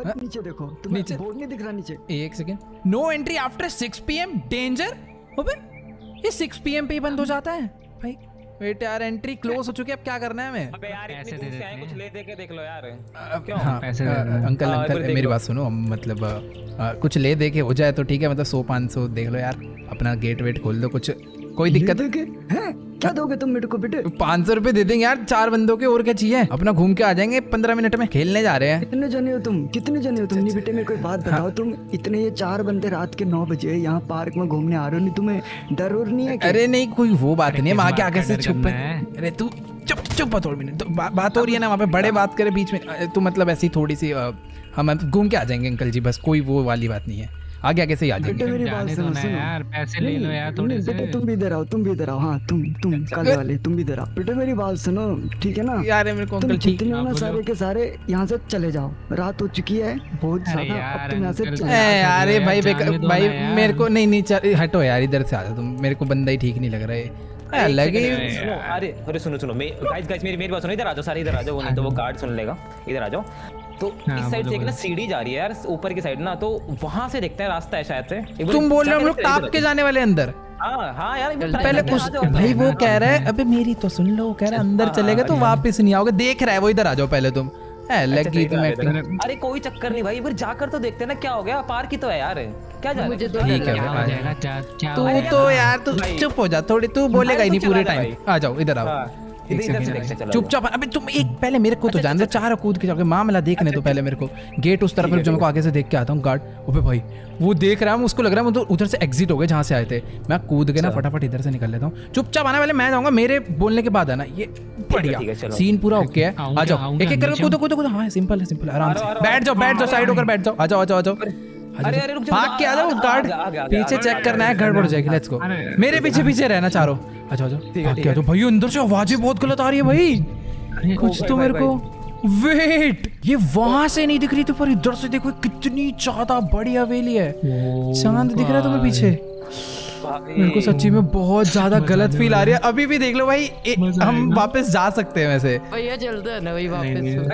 ऊपर नीचे देखो तुम्हें नीचे? बोर्ड नहीं दिख रहा नीचे। एक second no entry after six P M danger अबे ये सिक्स पी एम पे ही बंद हो जाता है। भाई वेट यार एंट्री क्लोज हो चुकी है अब क्या करना है हमें? अबे यार पैसे दे देते कुछ ले दे के देख लो यार। अब- क्यों? हाँ, पैसे अ, दे देना। अंकल हाँ, अंकल मेरी बात सुनो मतलब अ, कुछ ले दे के हो जाए तो ठीक है मतलब सौ पाँच सौ देख लो यार अपना गेट वेट खोल दो कुछ कोई दिक्कत? हैं? क्या दोगे तुम मेरे को बेटे? पाँच सौ रुपये दे देंगे यार चार बंदों के और क्या चाहिए? अपना घूम के आ जाएँगे पंद्रह मिनट में खेलने जा रहे हैं। कितने जने हो तुम कितने जने हो तुम? नहीं बेटे मेरे को एक बात हाँ। तुम इतने ये चार बंदे रात के नौ बजे यहाँ पार्क में घूमने आ रहे हो नहीं तुम्हें डर और नहीं है अरे नहीं कोई वो बात नहीं है वहाँ के आगे से छुप है? अरे तू चुप चुप थोड़ी मिनट। तो बात हो रही है ना वहाँ पे बड़े बात करे बीच में। तू मतलब ऐसी थोड़ी सी हम घूम के आ जाएँगे अंकल जी बस कोई वो वाली बात नहीं है। आगे आगे से याद है बेटा मेरी बात सुनो सुनो। यार पैसे ले लो यार नहीं, थोड़े से। बेटे तुम भी इधर आओ तुम भी इधर आओ। हाँ तुम तुम कल वाले तुम भी इधर आओ। बेटे मेरी बात सुनो ठीक है ना? यार मेरे को अंकल ठीक है ना सारे के सारे यहाँ से चले जाओ। रात हो चुकी है बहुत ज़्यादा अब तुम यहाँ से चले यार, ए, अरे भाई भाई मेरे को नहीं नहीं हटो यार इधर से आ जाओ तुम। मेरे को बंदा ही ठीक नहीं लग रहा है। लगे अरे अरे सुनो सुनो गाइस गाइस मेरी मेरी बात सुनो इधर आ जाओ सारे इधर आ जाओ वो नहीं तो वो गार्ड सुन लेगा इधर आ जाओ। तो हाँ, इस साइड से एक ना सीढ़ी जा रही है यार ऊपर की साइड ना तो वहाँ से देखते हैं रास्ता है शायद से। तुम बोल रहे हो हम लोग टाप के जाने वाले अंदर। हाँ हाँ यार तो पहले जाओ। भाई वो कह रहा है अबे मेरी तो सुन लो कह रहा है अंदर हाँ, चलेगा तो हाँ, वापस नहीं आओगे देख रहा है वो इधर आ जाओ पहले तुम। लगी देख तुम है एक्टिंग अरे कोई चक्कर नहीं भाई एक बार जाकर तो देखते हैं ना क्या हो गया पार की तो है यार। क्या जाने मुझे तो ठीक है भाई, हो। जाएगा क्या क्या तू तो यार तू चुप हो जा थोड़ी तू बोलेगा ही नहीं पूरे टाइम आ जाओ इधर आओ। एक इधर- इधर से सेकंड देखते चलो, चुपचाप अबे तुम एक पहले मेरे को तो जान दो चार कूद के जाओगे मामला देखने तो पहले मेरे को। गेट उस तरफ़ जो मेरे को आगे से देख के आता हूँ गार्ड। ओबे भाई वो देख रहा है उसको लग रहा है तो उधर से एग्जिट हो गए जहाँ से आए थे। मैं कूद के ना अच्छा। फटाफट इधर से निकल लेता हूँ। चुपचाप आने वाले मैं जाऊँगा मेरे बोलने के बाद आना ये बढ़िया। सीन पूरा ओके है। आ जाओ। एक एक करके कूदो कूदो कूदो। हाँ सिंपल है सिंपल आराम से। बैठ जाओ बैठ जाओ साइड होकर बैठ जाओ। आ जाओ आ जाओ आ जाओ। आ अरे, अरे, रुक जा भाग के आ जाओ गार्ड पीछे चेक करना है गड़बड़ जाएगी लेट्स गो मेरे पीछे पीछे रहना चारो अच्छा अच्छा है, भाग के आ जाओ भाई अंदर से आवाज़ें बहुत गलत आ रही है भाई कुछ तो मेरे को वेट ये वहाँ से नहीं दिख रही थी पर इधर से देखो कितनी ज़्यादा बड़ी हवेली है चाँद दिख रहा है तुम्हें पीछे मेरे को सच्ची में बहुत ज़्यादा गलत फील आ रही है। अभी भी देख लो भाई ए, हम वापस जा सकते हैं वैसे। भैया हैं ना वापस।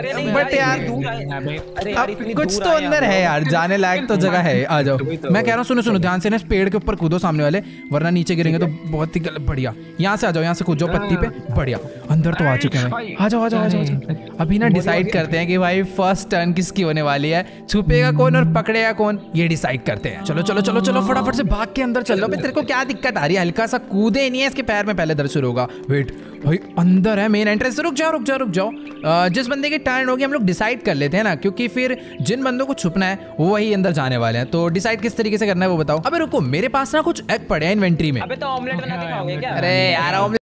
अरे यार, कुछ तो अंदर है। यार जाने लायक तो जगह है। आ जाओ। तो। मैं कह रहा हूँ सुनो सुनो ध्यान से ना इस पेड़ के ऊपर कूदो सामने वाले वरना नीचे गिरेंगे तो बहुत ही गलत बढ़िया। यहाँ से आ जाओ यहाँ से कूदो पत्ती पे बढ़िया। अंदर तो आ चुके हैं आ जाओ आ जाओ आ जाओ अभी ना डिसाइड करते हैं कि भाई फ़र्स्ट टर्न किसकी होने वाली है? छुपेगा कौन और पकड़ेगा कौन? ये डिसाइड करते हैं। चलो चलो चलो चलो फटाफट से भाग के अंदर चलो भाई तेरे को क्या दिक्कत आ रही है? हल्का सा कूदे नहीं है इसके पैर में पहले दर्द शुरू होगा। वेट भाई अंदर है मेन एंट्रेंस रुक जाओ रुक जाओ रुक जाओ। जिस बंदे की टर्न होगी हम लोग डिसाइड कर लेते हैं ना क्योंकि फिर जिन बंदों को छुपना है वो वही अंदर जाने वाले हैं। तो डिसाइड किस तरीके से करना है वो बताओ। अबे रुको मेरे पास ना कुछ एग पड़े हैं इन्वेंट्री में। अबे तो ऑमलेट बना के खाओगे क्या? अरे यार